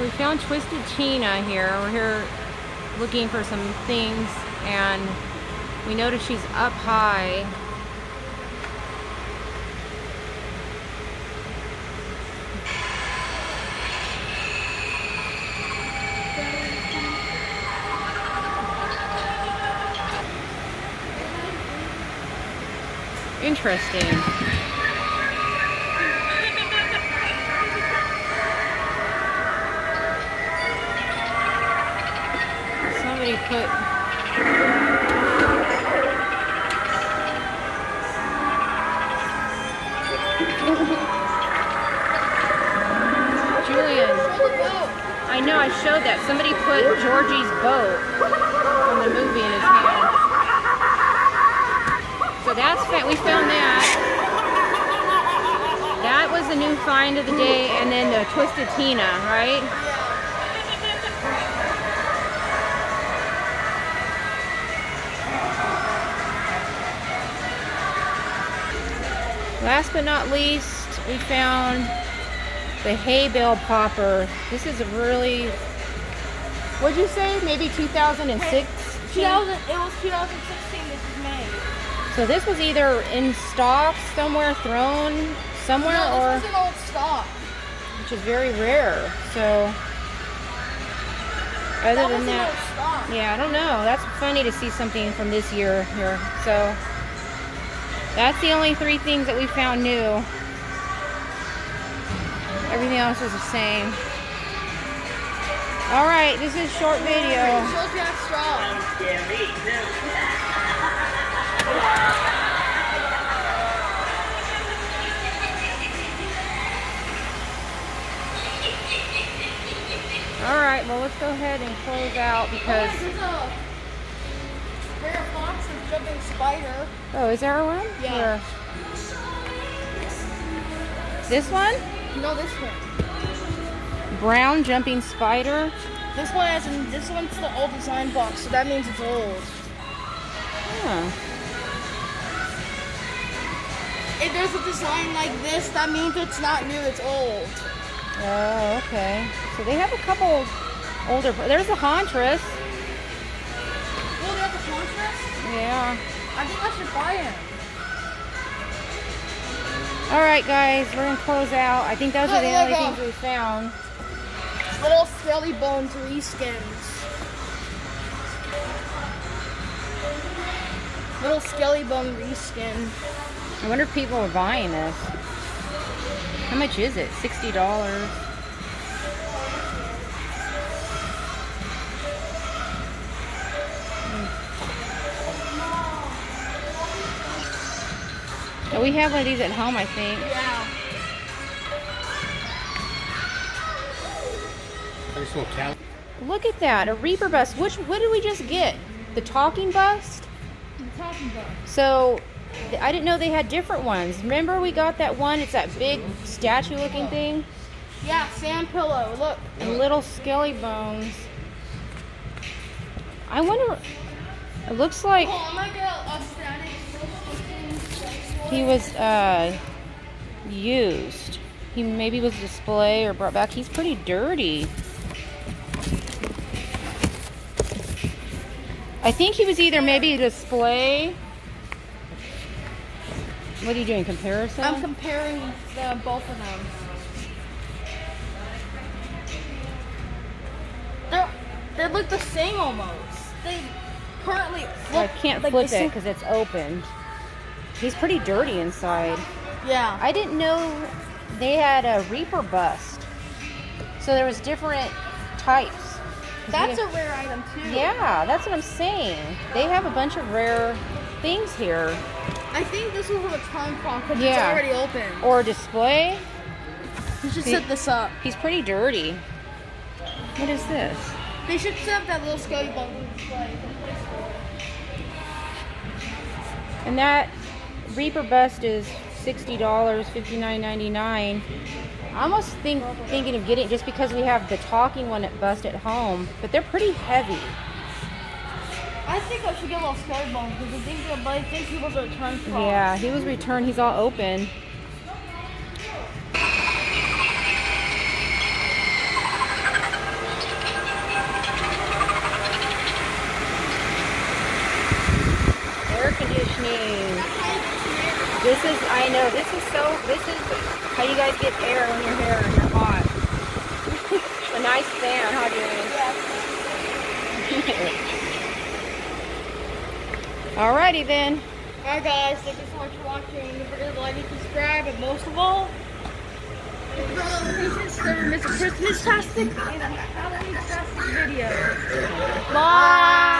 we found Twisted Tina here. We're here looking for some things and we notice she's up high. Interesting. Somebody put Julian. I know, I showed that. Somebody put Georgie's boat from the movie in his hand. So that's we found that. That was the new find of the day, and then the Twisted Tina, right? Last but not least, we found the hay bale popper. This is a really, what'd you say? Maybe 2006? 2000, it was 2016 this is made. So this was either in stock somewhere, thrown somewhere, No, or this was an old stock. which is very rare. So other That than that, yeah, I don't know. That's funny to see something from this year here. So that's the only three things that we found new. Everything else is the same. All right, this is short video. All right, well let's go ahead and close out because. Jumping spider. Oh, is there a one? Yeah. Where? This one? No, this one. Brown jumping spider. This one has an, this one's the old design box, so that means it's old. Huh. If there's a design like this, that means it's not new, it's old. Oh, okay. So they have a couple older. There's the Huntress. Yeah. I think I should buy it. Alright guys, we're going to close out. I think those oh, are the only go. things we found. Little skelly bone reskins. Little skelly bone reskin. I wonder if people are buying this. How much is it? $60. And we have one of these at home, I think. Yeah. Look at that, a Reaper bust. Which, what did we just get? The talking bust? The talking bust. So, I didn't know they had different ones. Remember we got that one? It's that big statue looking thing? Yeah, sand pillow, look. And little skelly bones. I wonder, it looks like... Oh, he was, uh, used. He maybe was display or brought back. He's pretty dirty. I think he was either maybe display. What are you doing, comparison? I'm comparing the both of them. They're they look the same almost. They currently I can't like flip it because it's opened. He's pretty dirty inside. Yeah. I didn't know they had a Reaper bust. So there was different types. That's we- a rare item too. Yeah, that's what I'm saying. They have a bunch of rare things here. I think this was a return from because Yeah. it's already open. Or display. You should See- set this up. He's pretty dirty. What is this? They should set up that little skelly bone display. And that Reaper Bust is $60.59 I almost think thinking of getting just because we have the talking one at Bust at home, but they're pretty heavy. I think I should get a little scared because I think but I think he was returned. From. Yeah, he was returned. He's all open. air conditioning. This is, I know, this is so, this is how you guys get air in your hair and you're hot. a nice fan, How huh, Julian? Alrighty then. Alright guys, thank you so much for watching. Don't forget to like and subscribe, and most of all, Mr. Christmas tastic and a Halloween tastic video. Bye!